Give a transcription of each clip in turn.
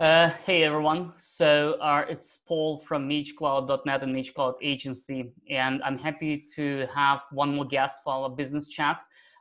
Uh, hey everyone. So uh, it's Paul from MageCloud.net and MageCloud Agency, and I'm happy to have one more guest for our business chat,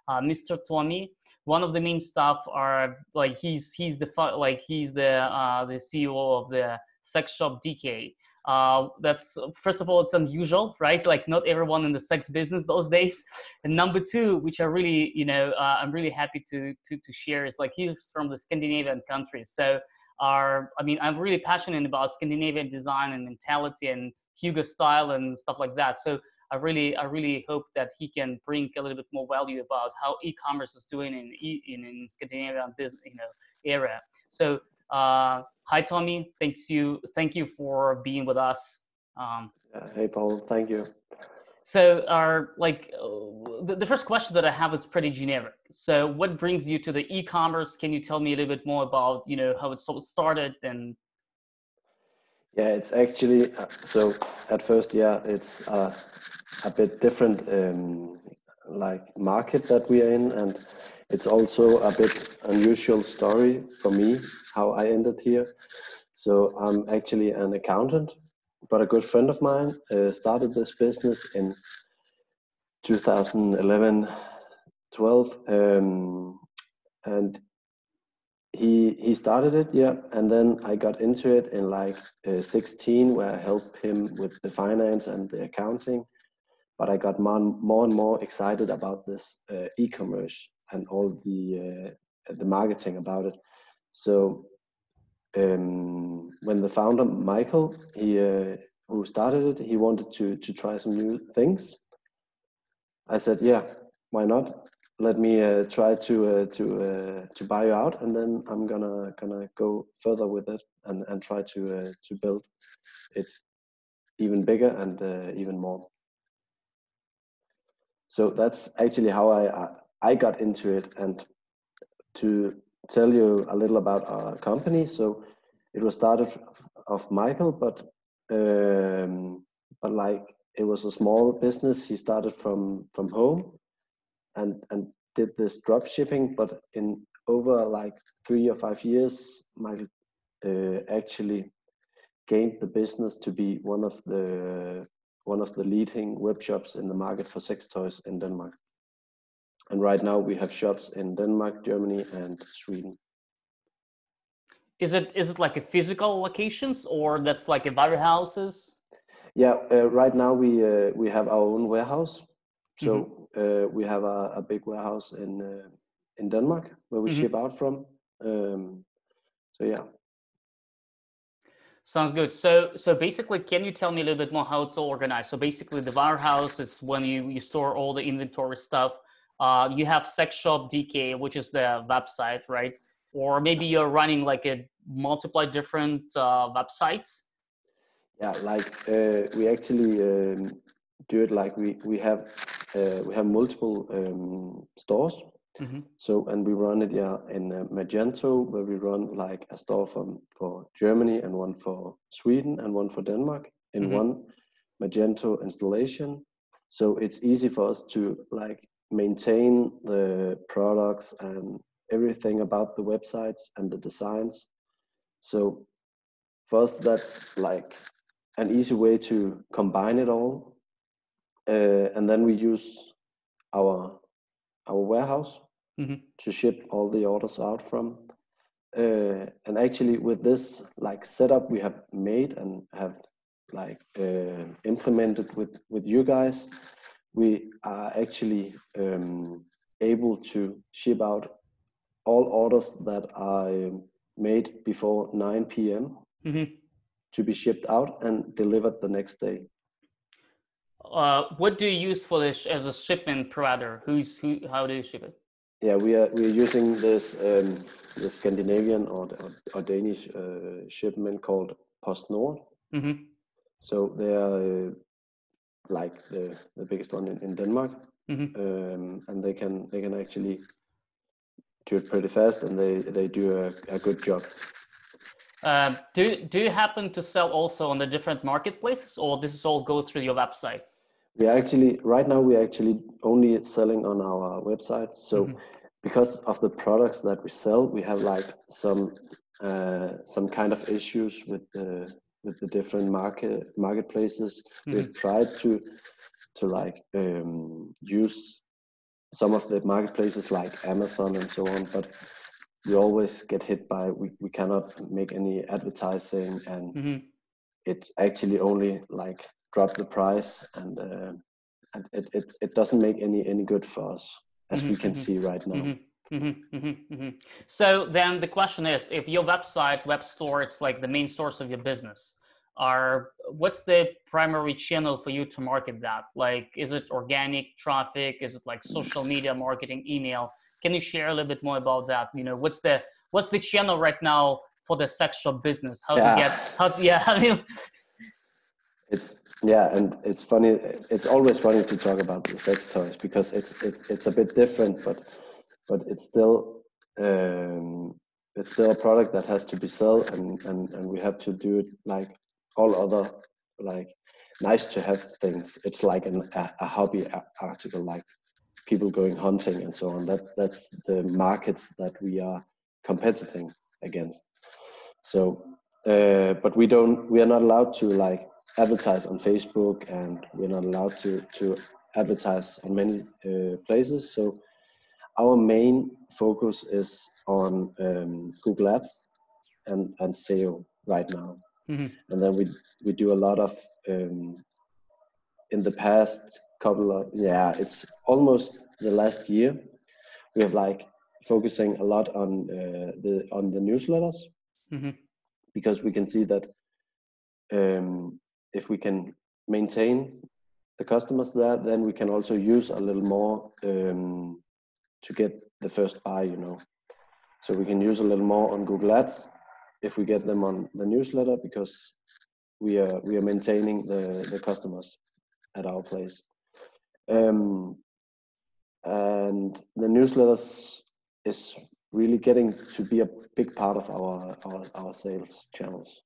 uh, Mr. Tommy. One of the main staff are like he's he's the like he's the uh, the CEO of the sex shop DK. Uh, that's first of all, it's unusual, right? Like not everyone in the sex business those days. And number two, which I really, you know, uh, I'm really happy to, to to share is like he's from the Scandinavian countries. So are i mean i'm really passionate about scandinavian design and mentality and hygge style and stuff like that. So i really i really hope that he can bring a little bit more value about how e-commerce is doing in in, in scandinavian business you know area. So uh, hi tommy. Thanks you thank you for being with us. Um, hey paul. Thank you so, our like uh, the, the, first question that I have is pretty generic. So, what brings you to the e-commerce? Can you tell me a little bit more about you know how it sort of started and? Yeah, it's actually uh, so. At first, yeah, it's uh, a bit different, um, like market that we are in, and it's also a bit unusual story for me how I ended here. So I'm actually an accountant but a good friend of mine uh, started this business in 2011 12 um, and he he started it yeah and then i got into it in like uh, 16 where i helped him with the finance and the accounting. But i got more, more and more excited about this uh, e-commerce and all the uh, the marketing about it. So um, when the founder Michael, he uh, who started it, he wanted to to try some new things. I said, yeah, why not? Let me uh, try to uh, to uh, to buy you out, and then I'm gonna gonna go further with it and and try to uh, to build it even bigger and even more. So that's actually how I I got into it, and to tell you a little about our company. So it was started of Michael, but um, but like it was a small business. He started from from home, and and did this drop shipping. But in over like three or five years, Michael uh, actually gained the business to be one of the one of the leading web shops in the market for sex toys in Denmark. And right now we have shops in Denmark, Germany, and Sweden. Is it is it like a physical locations or that's like a warehouses? Yeah, uh, right now we uh, we have our own warehouse. So mm-hmm. uh, we have a, a, big warehouse in uh, in Denmark where we mm-hmm. ship out from. Um, so yeah. Sounds good. So so basically, can you tell me a little bit more how it's all organized? So basically, the warehouse is when you you store all the inventory stuff. Uh, you have Sex Shop DK, which is the website, right? or maybe you're running like a multiply different uh, websites yeah like uh, we actually um, do it like we we have uh, we have multiple um, stores mm-hmm. so and we run it yeah in uh, magento where we run like a store from for germany and one for sweden and one for denmark in mm-hmm. one magento installation so it's easy for us to like maintain the products and everything about the websites and the designs. So first, that's like an easy way to combine it all. Uh, and then we use our our warehouse mm-hmm. to ship all the orders out from. Uh, and actually, with this like setup we have made and have like uh, implemented with with you guys, we are actually um, able to ship out all orders that are made before 9 p.m. Mm-hmm. to be shipped out and delivered the next day. Uh, what do you use for this as a shipment provider? Who's who? How do you ship it? Yeah, we are we are using this um, the Scandinavian or, or Danish uh, shipment called PostNord. Mm-hmm. So they are uh, like the, the biggest one in, in Denmark, mm-hmm. um, and they can they can actually do it pretty fast and they they do a, a good job uh, do do you happen to sell also on the different marketplaces or this is all go through your website we actually right now we're actually only selling on our website so mm-hmm. because of the products that we sell we have like some uh, some kind of issues with the with the different market marketplaces. Mm-hmm. We've tried to to like um, use some of the marketplaces like Amazon and so on, but we always get hit by we, we cannot make any advertising and mm-hmm. it actually only like drop the price and uh, and it, it, it doesn't make any any good for us as mm-hmm, we can mm-hmm. see right now. Mm-hmm. Mm-hmm, mm-hmm. So then the question is, if your website, web store, it's like the main source of your business, are what's the primary channel for you to market that? Like, is it organic traffic? Is it like social media marketing, email? Can you share a little bit more about that? You know, what's the what's the channel right now for the sex shop business? How yeah. to get how? Yeah, I mean, it's yeah, and it's funny. It's always funny to talk about the sex toys because it's it's it's a bit different, but but it's still um, it's still a product that has to be sold, and and and we have to do it like all other like nice to have things. It's like an, a, a hobby article, like people going hunting and so on. That that's the markets that we are competing against. So, uh, but we don't. We are not allowed to like advertise on Facebook, and we're not allowed to to advertise on many uh, places. So our main focus is on um, Google Ads and and SEO right now, mm-hmm. and then we we do a lot of um, in the past couple of yeah it's almost the last year we have like focusing a lot on uh, the on the newsletters mm-hmm. because we can see that um, if we can maintain the customers there, then we can also use a little more um, to get the first buy, you know. So we can use a little more on Google Ads if we get them on the newsletter because we are we are maintaining the the customers at our place. Um, and the newsletters is really getting to be a big part of our our, our sales channels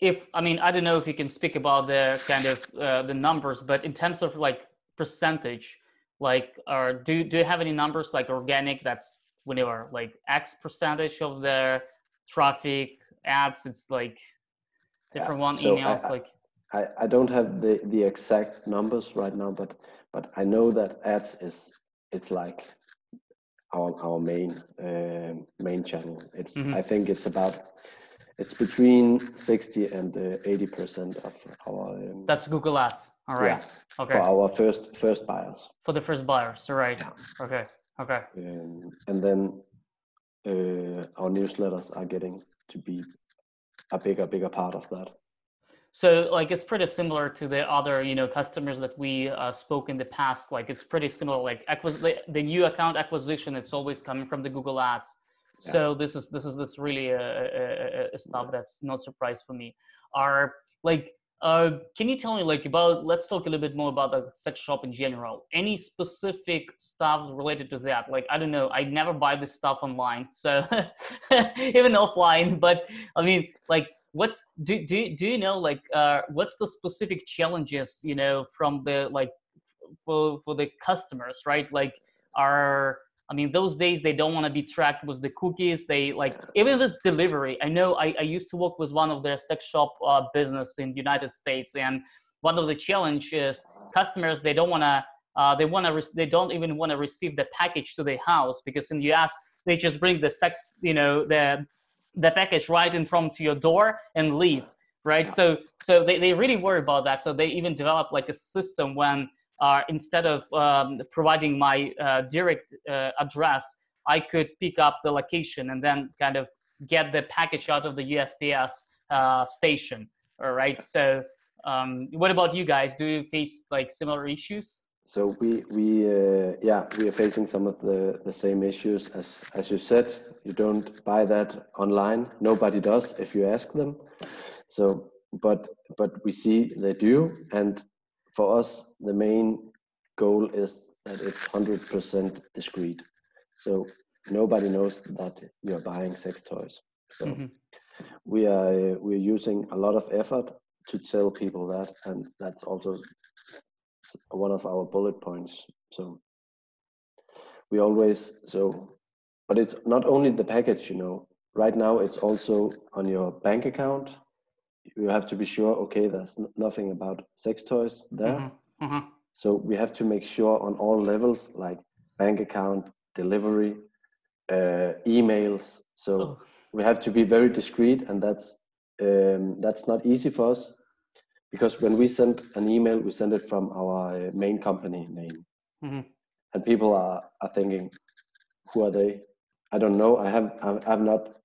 if i mean i don't know if you can speak about the kind of uh, the numbers but in terms of like percentage like or do do you have any numbers like organic that's whenever like x percentage of the traffic ads it's like different yeah. one so emails I, like I, I don't have the the exact numbers right now but but i know that ads is it's like our our main uh, main channel it's mm-hmm. i think it's about it's between 60 and uh, 80 percent of our um, that's google ads all right. Yeah, okay. For our first first buyers. For the first buyers. Right? yeah. okay. Okay. Um, and then uh, our newsletters are getting to be a bigger bigger part of that. So like it's pretty similar to the other you know customers that we uh, spoke in the past. Like it's pretty similar. Like acquis- the new account acquisition it's always coming from the google ads. So this is this is this really a, a, a stuff that's not surprise for me. Are like uh, can you tell me like about let's talk a little bit more about the sex shop in general. Any specific stuff related to that? Like i don't know i never buy this stuff online so even offline but i mean like what's do, do, do you know like uh, what's the specific challenges you know from the like for for the customers right? Like are I mean, those days they don't want to be tracked with the cookies. They like even if it's delivery. I know I, I used to work with one of their sex shop uh, business in the United States, and one of the challenges customers they don't want to uh, they want to re- they don't even want to receive the package to their house because in the US they just bring the sex you know the the package right in front to your door and leave right so so they, they really worry about that so they even develop like a system when uh, instead of um, providing my uh, direct uh, address, I could pick up the location and then kind of get the package out of the USPS uh, station. All right. So, um, what about you guys? Do you face like similar issues? So we we uh, yeah we are facing some of the the same issues as as you said. You don't buy that online. Nobody does if you ask them. So but but we see they do and for us, the main goal is that it's 100% discreet. So nobody knows that you're buying sex toys. So mm-hmm. we are we're using a lot of effort to tell people that, and that's also one of our bullet points. So we always so, but it's not only the package, you know. right now it's also on your bank account you have to be sure okay there's nothing about sex toys there mm-hmm. Mm-hmm. so we have to make sure on all levels like bank account delivery uh, emails so oh. we have to be very discreet and that's um, that's not easy for us because when we send an email we send it from our uh, main company name mm-hmm. and people are, are thinking who are they i don't know i have i've not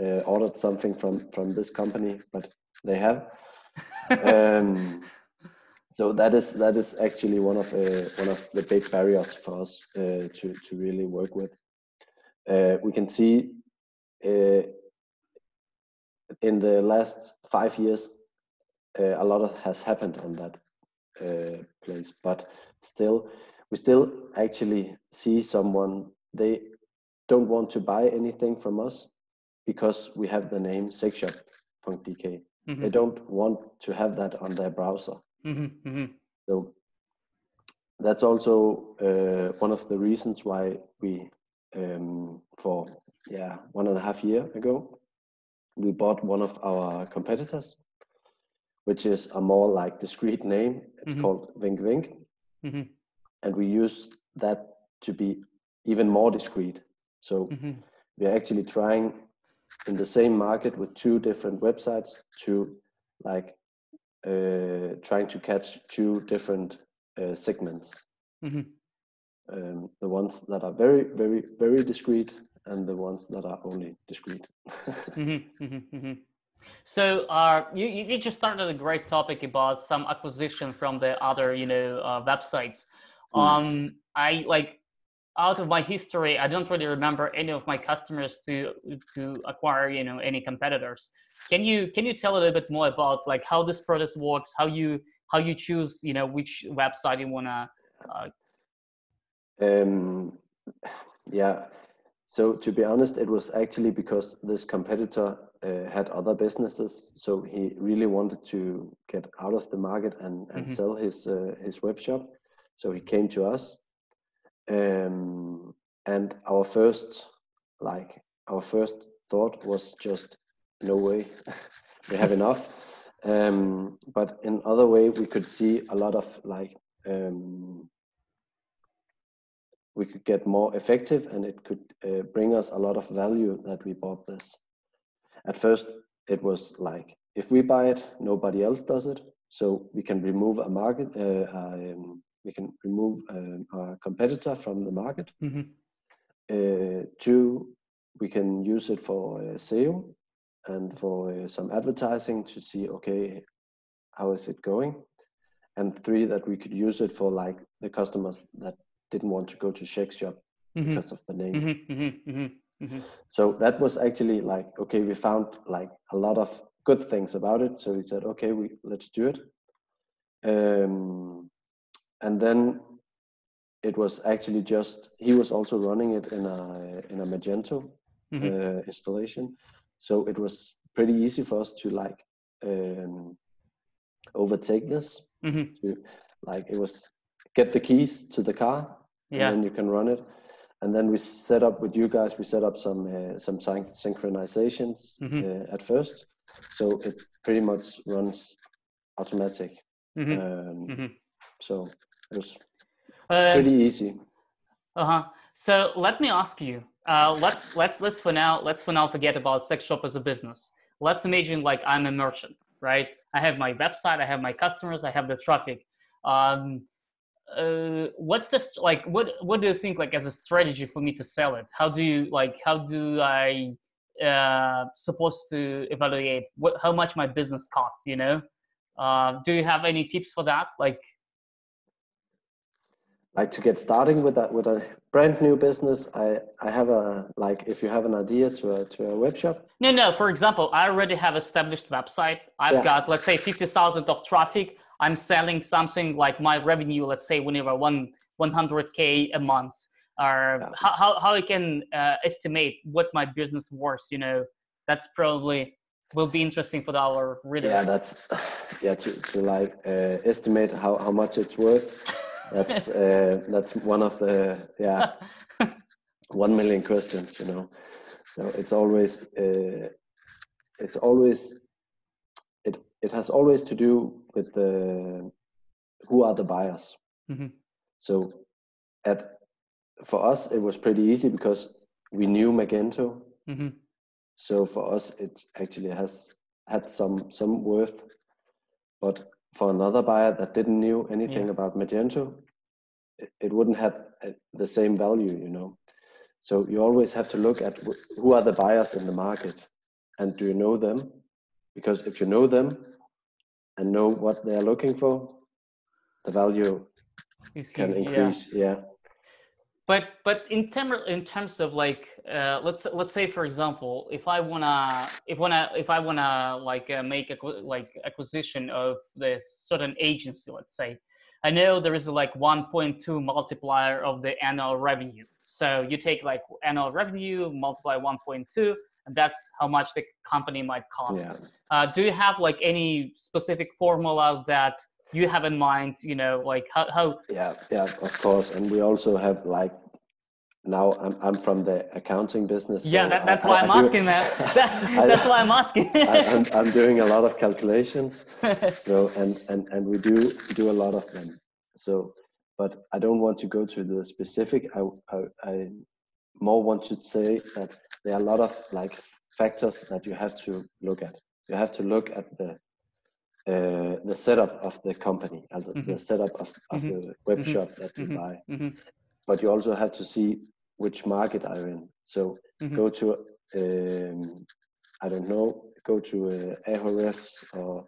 uh, ordered something from from this company but they have um, so that is that is actually one of uh, one of the big barriers for us uh, to to really work with uh, we can see uh, in the last five years uh, a lot of has happened on that place but still we still actually see someone they don't want to buy anything from us because we have the name sexshop.dk. Mm-hmm. They don't want to have that on their browser. Mm-hmm. Mm-hmm. So that's also uh, one of the reasons why we, um, for yeah, one and a half year ago, we bought one of our competitors, which is a more like discreet name. It's mm-hmm. called Vink Vink, mm-hmm. and we use that to be even more discreet. So mm-hmm. we're actually trying in the same market with two different websites to like uh, trying to catch two different uh, segments. Mm-hmm. Um, the ones that are very, very, very discreet and the ones that are only discreet. mm-hmm, mm-hmm, mm-hmm. So, uh, you you just started a great topic about some acquisition from the other you know uh, websites. Mm. Um, I like out of my history, I don't really remember any of my customers to to acquire, you know, any competitors. Can you can you tell a little bit more about like how this process works, how you how you choose, you know, which website you wanna? Uh... Um, yeah. So to be honest, it was actually because this competitor uh, had other businesses, so he really wanted to get out of the market and, and mm-hmm. sell his uh, his web shop. So he came to us um, and our first like our first thought was just no way. We have enough. Um, but in other way we could see a lot of like um, we could get more effective and it could uh, bring us a lot of value that we bought this. At first it was like if we buy it nobody else does it. So we can remove a market uh, um, we can remove um, our competitor from the market. Mm-hmm. Uh, two, we can use it for uh, SEO and for uh, some advertising to see, okay, how is it going? And three, that we could use it for like the customers that didn't want to go to Sex Shop mm-hmm. because of the name. Mm-hmm, mm-hmm, mm-hmm, mm-hmm. So that was actually like, okay, we found like a lot of good things about it. So we said, okay, we let's do it. Um, and then it was actually just he was also running it in a in a Magento mm-hmm. uh, installation, so it was pretty easy for us to like um, overtake this. Mm-hmm. To like it was get the keys to the car, yeah. and then you can run it. And then we set up with you guys. We set up some uh, some syn- synchronizations mm-hmm. uh, at first, so it pretty much runs automatic. Mm-hmm. Um, mm-hmm. so it was uh, pretty easy. Uh huh. So let me ask you. Uh, let's let's let's for now let's for now forget about sex shop as a business. Let's imagine like I'm a merchant, right? I have my website, I have my customers, I have the traffic. Um, uh, what's this like? What what do you think like as a strategy for me to sell it? How do you like? How do I uh, supposed to evaluate what how much my business costs? You know, uh, do you have any tips for that? Like like to get starting with that with a brand new business i i have a like if you have an idea to a to a web shop. No no for example i already have established website. I've yeah. got let's say 50000 of traffic. I'm selling something like my revenue let's say whenever one 100k a month. Or yeah. how, how, how i can uh, estimate what my business worth you know? That's probably will be interesting for our readers. Yeah that's yeah to, to like uh, estimate how, how much it's worth that's uh, that's one of the yeah one million questions you know so it's always uh, it's always it it has always to do with the who are the buyers. Mm-hmm. So at for us it was pretty easy because we knew Magento. Mm-hmm. So for us it actually has had some some worth, but for another buyer that didn't knew anything yeah. about Magento, it, it wouldn't have uh, the same value, you know. So you always have to look at who are the buyers in the market, and do you know them? Because if you know them and know what they are looking for, the value can increase. Yeah. yeah. But but in terms in terms of like uh, let's let's say for example if I wanna if wanna if I wanna like uh, make a like acquisition of this certain agency let's say I know there is a like 1.2 multiplier of the annual revenue so you take like annual revenue multiply 1.2 and that's how much the company might cost. Yeah. Uh, do you have like any specific formula that you have in mind? You know, like how, how? Yeah, yeah, of course. And we also have like now I'm I'm from the accounting business. Yeah, that, that's I, why I, I'm asking that. that that's why I'm asking. I, am I'm, I'm doing a lot of calculations. so and and and we do do a lot of them. So, but I don't want to go to the specific. I I, I more want to say that there are a lot of like factors that you have to look at. You have to look at the uh, the setup of the company, also mm-hmm. the setup of, of mm-hmm. the web mm-hmm. shop that you mm-hmm. buy. Mm-hmm. But you also have to see which market are in. So mm-hmm. go to um, I don't know, go to uh, Ahrefs or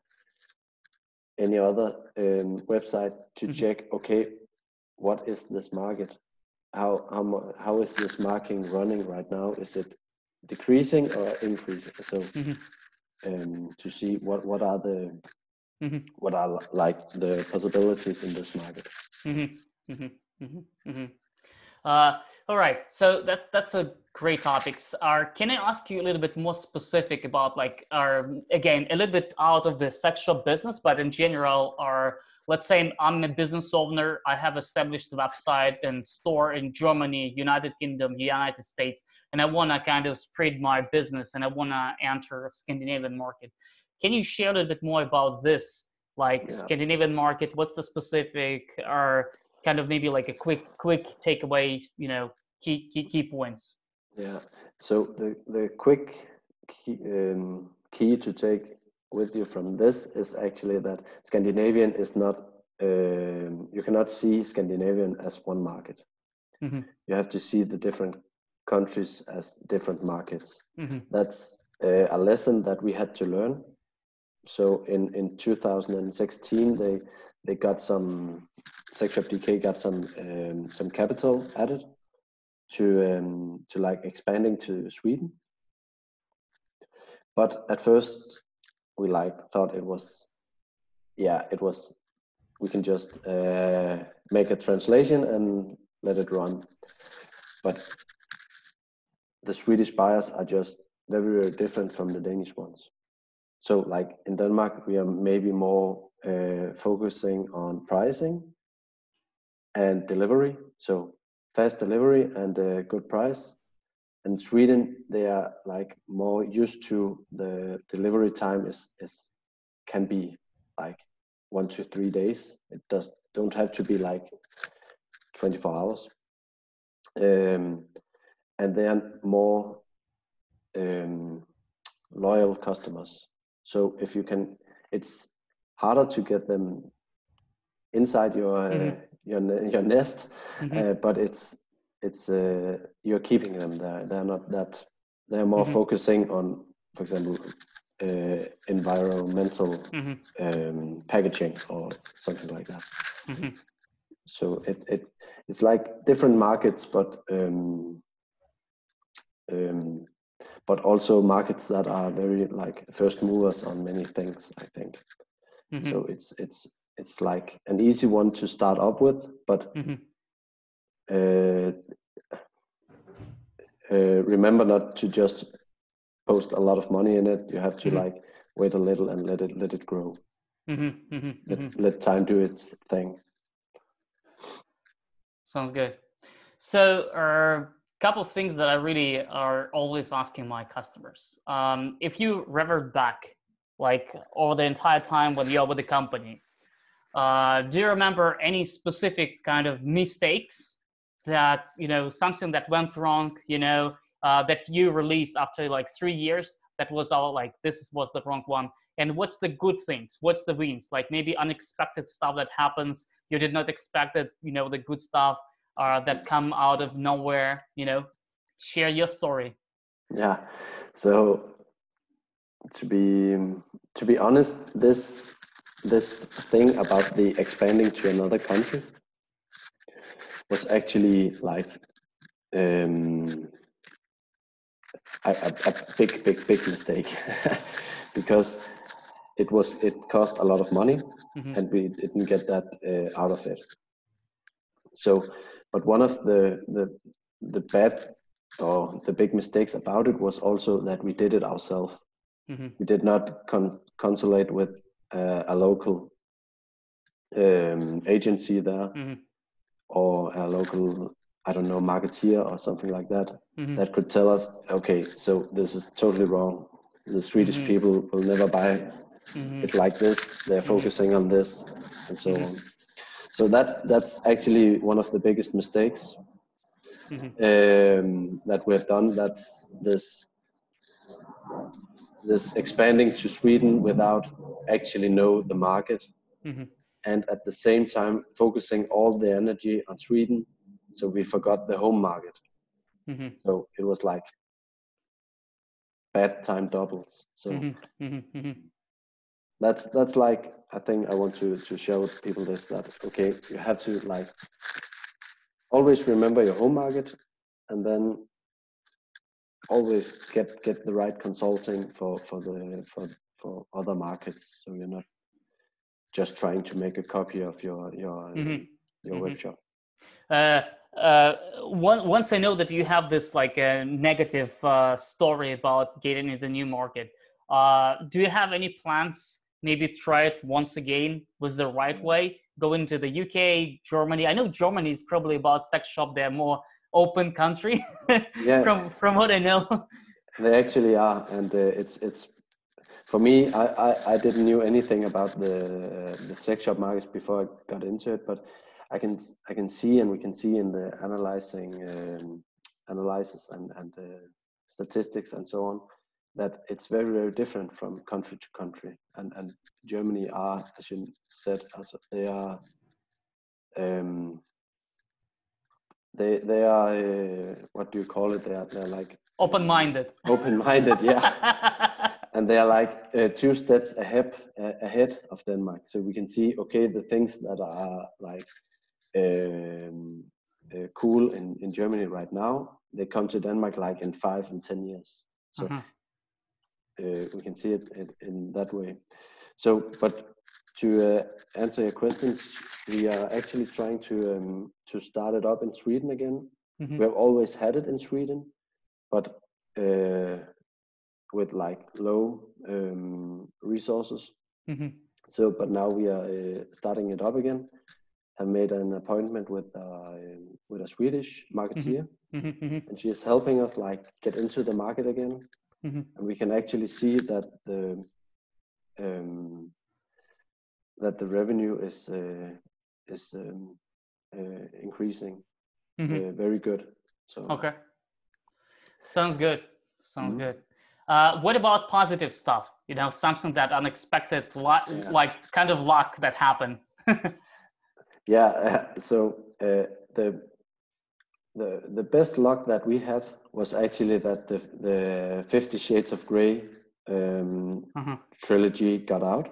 any other um, website to check. Okay, what is this market? how how how is this marking running right now? Is it decreasing or increasing? So um, to see what what are the mm-hmm. what are like the possibilities in this market. Mm-hmm. mm-hmm. mm-hmm. Uh, all right, so that that's a great topics. Are can I ask you a little bit more specific about like our again a little bit out of the sexual business, but in general, are let's say I'm a business owner, I have established a website and store in Germany, United Kingdom, United States, and I want to kind of spread my business and I want to enter Scandinavian market. Can you share a little bit more about this, like yeah. Scandinavian market? What's the specific or kind of maybe like a quick quick takeaway, you know, key key, key points? Yeah. So the the quick key, um, key to take with you from this is actually that Scandinavian is not, um, you cannot see Scandinavian as one market. Mm-hmm. You have to see the different countries as different markets. Mm-hmm. That's uh, a lesson that we had to learn. So in, in 2016, they they got some SexShopDK got some um, some capital added to um, to like expanding to Sweden. But at first, we like thought it was yeah it was we can just uh, make a translation and let it run but the swedish buyers are just very very different from the danish ones so like in denmark we are maybe more uh, focusing on pricing and delivery so fast delivery and a good price in Sweden, they are like more used to the delivery time is is can be like one to three days. It does don't have to be like 24 hours. Um, and they are more um, loyal customers. So if you can, it's harder to get them inside your mm-hmm. uh, your your nest, mm-hmm. uh, but it's it's uh, you're keeping them there. They're not that. They're more mm-hmm. focusing on, for example, uh, environmental mm-hmm. um, packaging or something like that. Mm-hmm. So it it it's like different markets, but um, um, but also markets that are very like first movers on many things. I think. Mm-hmm. So it's it's it's like an easy one to start up with, but mm-hmm. Uh, uh, remember not to just post a lot of money in it. You have to mm-hmm. like wait a little and let it let it grow. Mm-hmm, mm-hmm, let, mm-hmm. let time do its thing. Sounds good. So, uh, couple of things that I really are always asking my customers. Um, if you revert back, like over the entire time when you're with the company, uh, do you remember any specific kind of mistakes that you know something that went wrong? You know uh, that you released after like three years that was all like this was the wrong one and what's the good things what's the wins like maybe unexpected stuff that happens you did not expect it you know the good stuff uh, that come out of nowhere you know share your story. Yeah. So to be to be honest this this thing about the expanding to another country was actually like um, a, a, a big big big mistake. Because it was it cost a lot of money mm-hmm. and we didn't get that uh, out of it so but one of the the the bad or the big mistakes about it was also that we did it ourselves mm-hmm. we did not con- consulate with uh, a local um, agency there mm-hmm. or a local i don't know marketeer or something like that mm-hmm. that could tell us okay so this is totally wrong the swedish mm-hmm. people will never buy mm-hmm. it like this they're mm-hmm. focusing on this and so on so that that's actually one of the biggest mistakes mm-hmm. um, that we've done that's this this expanding to sweden without actually know the market mm-hmm. and at the same time focusing all the energy on sweden so we forgot the home market mm-hmm. so it was like bad time doubles so mm-hmm. Mm-hmm. Mm-hmm that's that's like I think I want to to show people this that okay you have to like always remember your home market and then always get get the right consulting for for the for for other markets so you're not just trying to make a copy of your your mm-hmm. your mm-hmm. web shop uh, uh, one, once I know that you have this like a negative uh, story about getting into the new market, uh, do you have any plans maybe try it once again was the right way. Going to the uk germany i know germany is probably about sex shop they're more open country yeah. from from what i know. They actually are and uh, it's it's for me I, I, I didn't knew anything about the uh, the sex shop markets before i got into it but i can i can see and we can see in the analyzing um, analysis and and uh, statistics and so on that it's very very different from country to country. And and germany are as you said also they are um they they are uh, what do you call it? They are they're like open-minded. open-minded yeah. And they are like uh, two steps ahead uh, ahead of denmark. So we can see okay the things that are like um, uh, cool in in germany right now they come to denmark like in five and ten years. So uh-huh uh, we can see it, it, in that way. So, but to uh, answer your questions, we are actually trying to um, to start it up in Sweden again. Mm-hmm. We have always had it in Sweden, but uh, with like low um, resources. Mm-hmm. So, but now we are uh, starting it up again. Have made an appointment with uh, with a Swedish marketeer, mm-hmm. mm-hmm. and she is helping us like get into the market again mm-hmm. and we can actually see that the um, that the revenue is uh, is um, uh, increasing mm-hmm. uh, very good. So okay, sounds good. Sounds mm-hmm. good. Uh, what about positive stuff? You know, something that unexpected, lo- yeah. like kind of luck that happened. yeah. So uh, the the the best luck that we had was actually that the the Fifty Shades of Grey um, uh-huh. trilogy got out.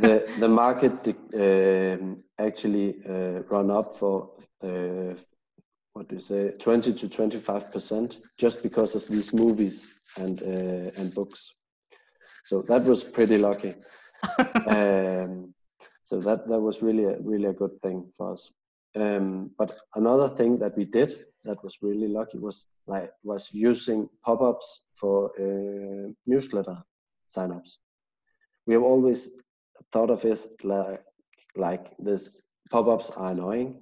the the market uh, actually uh, run up for uh, what do you say twenty to twenty five percent just because of these movies and uh, and books. So that was pretty lucky. um, so that that was really a, really a good thing for us. Um, but another thing that we did that was really lucky was like was using pop-ups for uh, newsletter signups. We have always thought of it like like this pop-ups are annoying.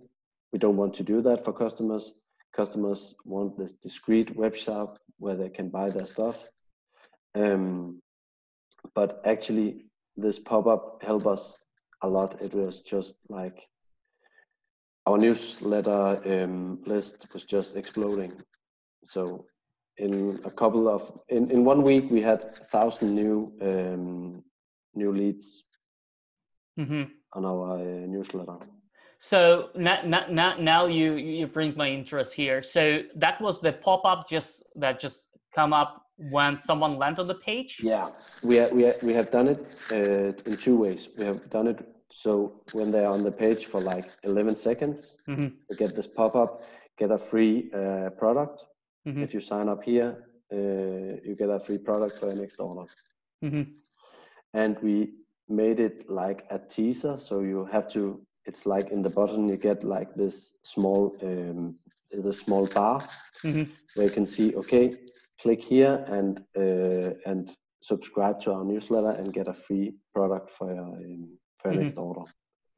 We don't want to do that for customers. customers want this discreet web shop where they can buy their stuff. Um, but actually, this pop-up helped us a lot. It was just like our newsletter um, list was just exploding. So in a couple of in, in one week we had a thousand new um, new leads mm-hmm. on our uh, newsletter. So now, now, now you you bring my interest here. So that was the pop up just that just come up when someone landed on the page. Yeah, we ha- we ha- we have done it uh, in two ways. We have done it so when they're on the page for like 11 seconds, mm-hmm. they get this pop up, get a free uh, product. Mm-hmm. If you sign up here, uh, you get a free product for your next order. Mm-hmm. And we made it like a teaser, so you have to it's like in the bottom you get like this small um, the small bar mm-hmm. where you can see okay click here and uh, and subscribe to our newsletter and get a free product for your um, for mm-hmm. next order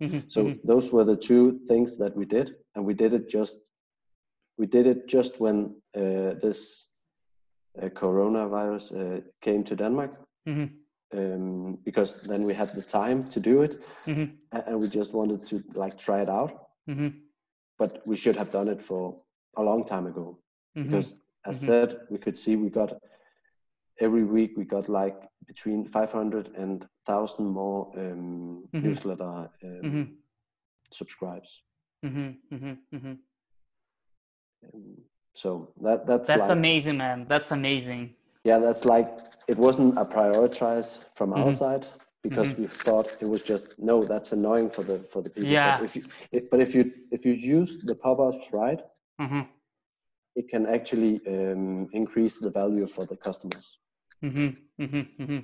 mm-hmm. so mm-hmm. those were the two things that we did and we did it just we did it just when uh, this uh, coronavirus uh, came to denmark mm-hmm um, because then we had the time to do it mm-hmm. and we just wanted to like try it out but we should have done it for a long time ago because as said we could see we got every week we got like between 500 and 1000 more um, mm-hmm. newsletter um, mm-hmm. subscribes um, so that that's that's like, amazing man that's amazing yeah that's like it wasn't a prioritize from mm-hmm. our side because mm-hmm. we thought it was just no that's annoying for the for the people yeah but if you it, but if you if you use the pop-ups right mm-hmm. it can actually um, increase the value for the customers mm-hmm. Mm-hmm. mm-hmm.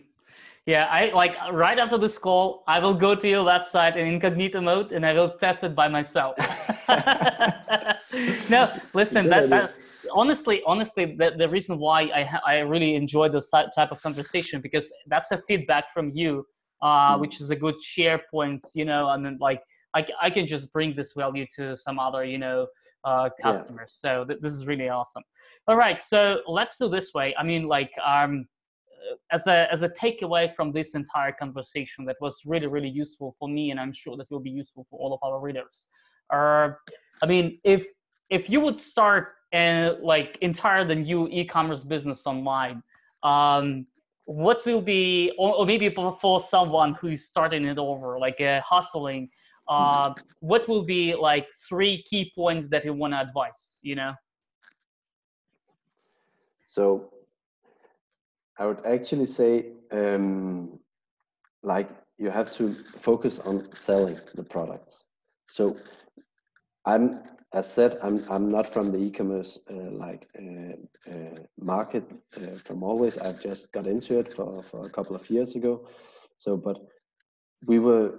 Yeah i like right after this call i will go to your website in incognito mode and i will test it by myself no listen that, that honestly, honestly, the, the reason why I ha- I really enjoy this type of conversation because that's a feedback from you, uh, mm. which is a good share points, you know, and then like I, I can just bring this value to some other, you know, uh, customers. Yeah. So th- this is really awesome. All right, so let's do this way. I mean, like, um, as a as a takeaway from this entire conversation that was really really useful for me, and I'm sure that will be useful for all of our readers. Uh, I mean, if if you would start and like entire the new e-commerce business online um, what will be or, or, maybe for someone who's starting it over like uh, hustling uh, what will be like three key points that you want to advise you know so i would actually say um, like you have to focus on selling the products so i'm as said, I'm I'm not from the e-commerce uh, like uh, uh, market uh, from always. I've just got into it for for a couple of years ago. So, but we were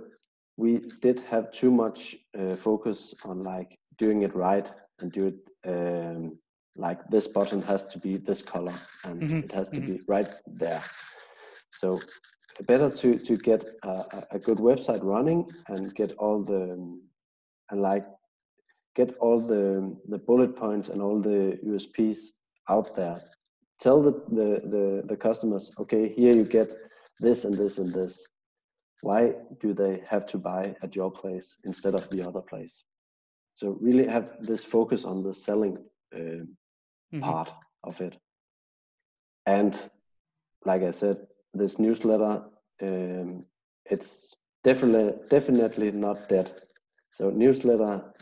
we did have too much uh, focus on like doing it right and do it um, like this button has to be this color and mm-hmm. it has to mm-hmm. be right there. So better to to get a, a good website running and get all the and like get all the, the bullet points and all the USPs out there. Tell the, the, the, the customers, okay, here you get this and this and this. Why do they have to buy at your place instead of the other place? So really have this focus on the selling uh, mm-hmm. part of it. And like I said, this newsletter, um, it's definitely definitely not dead. So newsletter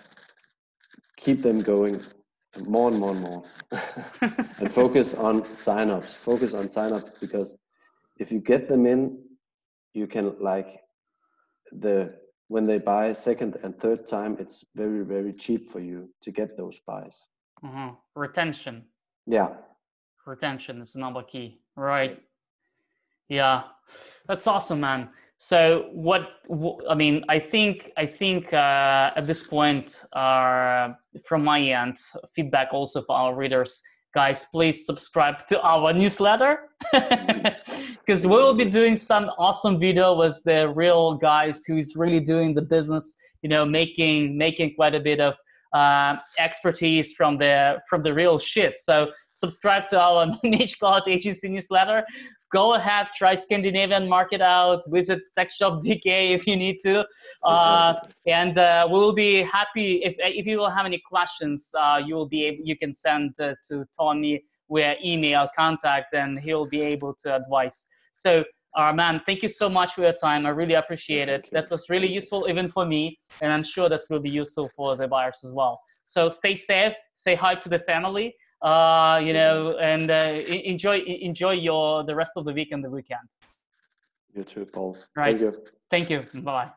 keep them going more and more and more and focus on signups focus on signups because if you get them in you can like the when they buy second and third time it's very very cheap for you to get those buys mm-hmm. retention. Yeah. Retention is another key right? Yeah. That's awesome man. So what I mean, I think I think uh, at this point, uh, from my end, feedback also for our readers, guys, please subscribe to our newsletter. Because we will be doing some awesome video with the real guys who's really doing the business. You know, making making quite a bit of uh, expertise from the from the real shit. So subscribe to our MageCloud Agency newsletter. Go ahead, try Scandinavian market out. Visit Sex Shop DK if you need to, uh, and uh, we will be happy if if you will have any questions. Uh, you will be able, you can send uh, to Tommy via email contact, and he'll be able to advise. So uh, man, thank you so much for your time. I really appreciate it. That was really useful even for me, and I'm sure that's will be useful for the buyers as well. So stay safe, say hi to the family, uh, you know, and uh, enjoy enjoy your the rest of the week and the weekend. You too, Paul. Right. Thank you. Thank you. Bye.